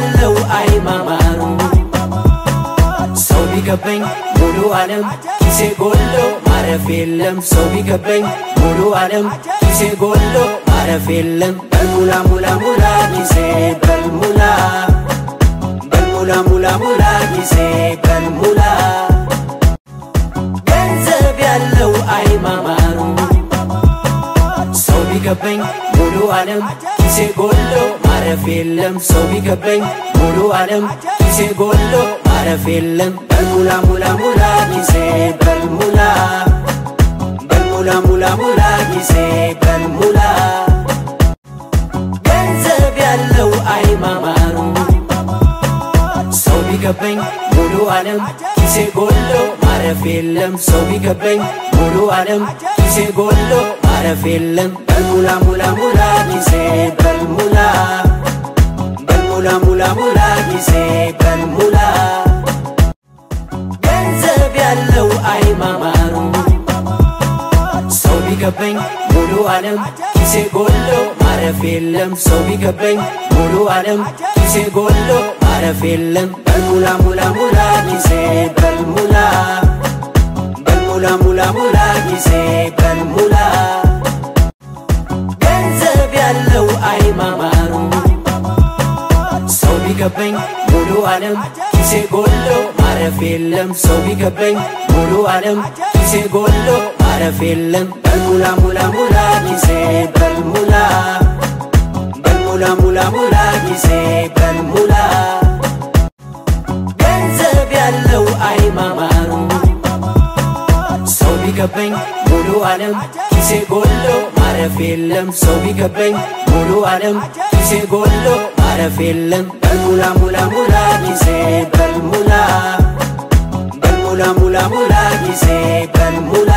ያለው አይማማሩ። ሰው ቢከበኝ ሙሉ ዓለም ኪሴ ጎሎ ማረፍ የለም። ሰው ቢከበኝ ሙሉ ዓለም ኪሴ ጎሎ ማረፍ የለም። በልሙላ ሙላ ሙላ ጊዜ በልሙላ በልሙላ ሙላ ሙላ ጊዜ በልሙላ ገንዘብ ያለው አይማማሩ። ሰው ቢከበኝ ሙሉ ዓለም ኪሴ ጎሎ ማረፍ የለም ሰው ቢከበኝ ሙሉ ዓለም ኪሴ ጎሎ ማረፍ የለም። በልሙላ ሙላ ሙላ ጊዜ በልሙላ በልሙላ ሙላ ሙላ ጊዜ በልሙላ ገንዘብ ያለው አይማማሩ። ሰው ቢከበኝ ሙሉ ዓለም ኪሴ ጎሎ ማረፍ የለም ሰው ቢከበኝ ሙሉ ዓለም ኪሴ ጎሎ ማረፍ የለም። በልሙላ ሙላ ሙላ ጊዜ በልሙላ በልሙላ ሙላ ሙላ ጊዜ በልሙላ ገንዘብ ያለው አይማማሩ ሰው ቢከበኝ ሙሉ ዓለም ኪሴ ጎሎ ማረፍ የለም ሰው ቢከበኝ ሙሉ ዓለም ኪሴ ጎሎ ማረፍ የለም በልሙላ ሙላ ሙላ ጊዜ በልሙላ በልሙላ ሙላ ሙላ ጊዜ በልሙላ ገንዘብ ያለው አይማማሩ ሰው ቢከበኝ ሙሉ ዓለም ኪሴ ጎሎ ማረፍ የለም ሰው ቢከበኝ ሙሉ ዓለም ኪሴ ጎሎ ማረፍ የለም በልሙላ ሙላ ሙላ ጊዜ በልሙላ በልሙላ ሙላ ሙላ ጊዜ በልሙላ አይማማሩ ሰው ቢከበኝ ሙሉ ዓለም ኪሴ ጎሎ ማረፍ የለም ሰው ቢከበኝ ሙሉ ዓለም ኪሴ ጎሎ ማረፍ የለም በልሙላ ሙላ ሙላ ጊዜ በልሙላ በልሙላ ሙላ ሙላ ጊዜ በልሙላ